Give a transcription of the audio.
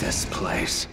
this place?